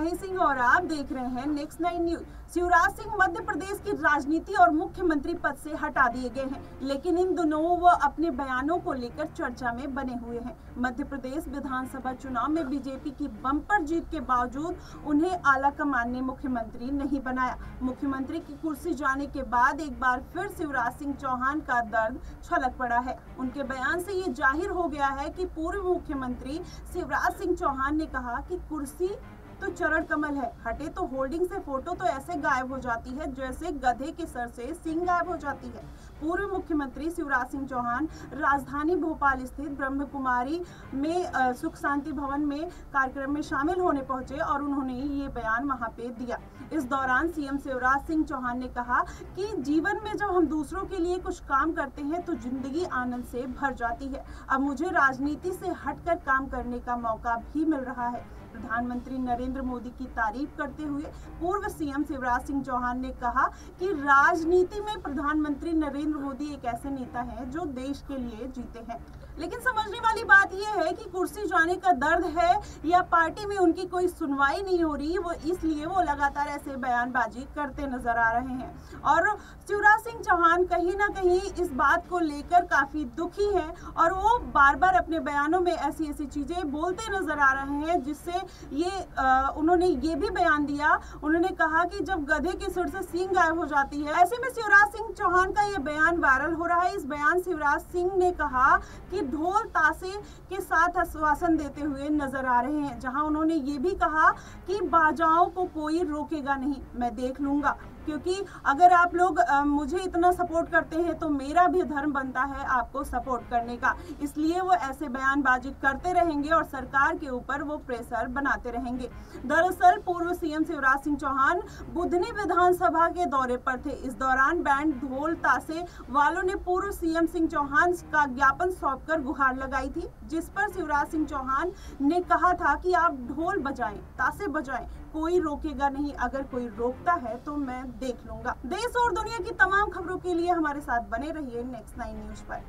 देख रहे हैं Next Nine News Shivraj Singh Madhya Pradesh की राजनीति और मुख्यमंत्री पद से हटा दिए गए हैं, लेकिन इन दोनों वो अपने बयानों को लेकर चर्चा में बने हुए हैं। मध्य प्रदेश विधानसभा चुनाव में बीजेपी की बम्पर जीत के बावजूद उन्हें आला कमान ने मुख्यमंत्री नहीं बनाया। मुख्यमंत्री की कुर्सी जाने के बाद एक बार फिर शिवराज सिंह चौहान का दर्द छलक पड़ा है। उनके बयान से ये ज़ाहिर हो गया है कि पूर्व मुख्यमंत्री शिवराज सिंह चौहान ने कहा कि कुर्सी तो चरण कमल है। हटे तो होल्डिंग से फ़ोटो तो ऐसे गायब हो जाती है, जैसे गधे के सर से सिंह गायब हो जाती है। पूर्व मुख्यमंत्री शिवराज सिंह चौहान राजधानी भोपाल स्थित ब्रह्म कुमारी में सुख शांति भवन में कार्यक्रम में शामिल होने पहुँचे और उन्होंने ये बयान वहाँ पे दिया। इस दौरान सीएम शिवराज सिंह चौहान ने कहा कि जीवन में जब हम दूसरों के लिए कुछ काम करते हैं तो ज़िंदगी आनंद से भर जाती है। अब मुझे राजनीति से हटकर काम करने का मौका भी मिल रहा है। प्रधानमंत्री नरेंद्र मोदी की तारीफ़ करते हुए पूर्व सीएम शिवराज सिंह चौहान ने कहा कि राजनीति में प्रधानमंत्री नरेंद्र मोदी एक ऐसे नेता हैं जो देश के लिए जीते हैं। लेकिन समझने वाली बात यह है कि कुर्सी जाने का दर्द है या पार्टी में उनकी कोई सुनवाई नहीं हो रही वो इसलिए वो लगातार ऐसे बयानबाजी करते नज़र आ रहे हैं। और शिवराज सिंह चौहान कहीं ना कहीं इस बात को लेकर काफ़ी दुखी हैं और वो बार बार अपने बयानों में ऐसी ऐसी चीज़ें बोलते नज़र आ रहे हैं जिससे ये आ, उन्होंने ये भी बयान दिया। उन्होंने कहा कि जब गधे के सिर से सींग गायब हो जाती है ऐसे में शिवराज सिंह चौहान का ये बयान वायरल हो रहा है। इस बयान शिवराज सिंह ने कहा कि ढोल तासे के साथ आश्वासन देते हुए नज़र आ रहे हैं, जहाँ उन्होंने ये भी कहा कि बाजाओं को कोई रोकेगा नहीं। मैं देख लूँगा। क्योंकि अगर आप लोग मुझे इतना सपोर्ट करते हैं तो मेरा भी धर्म बनता है आपको सपोर्ट करने का। इसलिए वो ऐसे बयानबाजी करते रहेंगे और सरकार के ऊपर वो प्रेशर बनाते रहेंगे। दरअसल, पूर्व सीएम शिवराज सिंह चौहान बुधनी विधानसभा के दौरे पर थे। इस दौरान बैंड ढोल तासे वालों ने पूर्व सीएम सिंह चौहान का ज्ञापन सौंप गुहार लगाई थी, जिस पर शिवराज सिंह चौहान ने कहा था कि आप ढोल बजाएँ तासे बजाएँ, कोई रोकेगा नहीं। अगर कोई रोकता है तो मैं देख लूँगा। देश और दुनिया की तमाम खबरों के लिए हमारे साथ बने रहिए नेक्स्ट नाइन न्यूज़ पर।